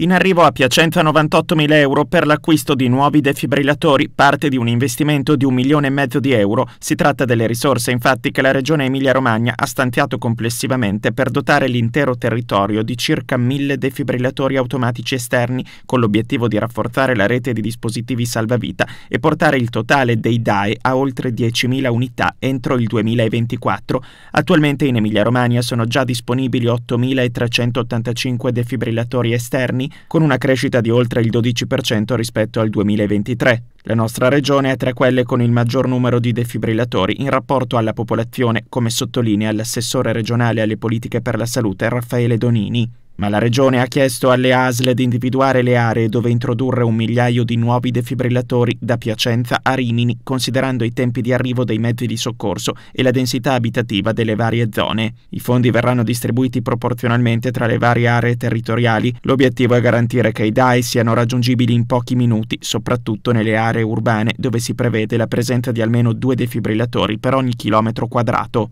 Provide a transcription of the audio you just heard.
In arrivo a Piacenza 98.000 euro per l'acquisto di nuovi defibrillatori, parte di un investimento di un milione e mezzo di euro. Si tratta delle risorse infatti che la Regione Emilia-Romagna ha stanziato complessivamente per dotare l'intero territorio di circa 1.000 defibrillatori automatici esterni, con l'obiettivo di rafforzare la rete di dispositivi salvavita e portare il totale dei DAE a oltre 10.000 unità entro il 2024. Attualmente in Emilia-Romagna sono già disponibili 8.385 defibrillatori esterni con una crescita di oltre il 12% rispetto al 2023. La nostra regione è tra quelle con il maggior numero di defibrillatori in rapporto alla popolazione, come sottolinea l'assessore regionale alle politiche per la salute Raffaele Donini ma la Regione ha chiesto alle ASL di individuare le aree dove introdurre un migliaio di nuovi defibrillatori da Piacenza a Rimini, considerando i tempi di arrivo dei mezzi di soccorso e la densità abitativa delle varie zone. I fondi verranno distribuiti proporzionalmente tra le varie aree territoriali. L'obiettivo è garantire che i DAI siano raggiungibili in pochi minuti, soprattutto nelle aree urbane dove si prevede la presenza di almeno due defibrillatori per ogni chilometro quadrato.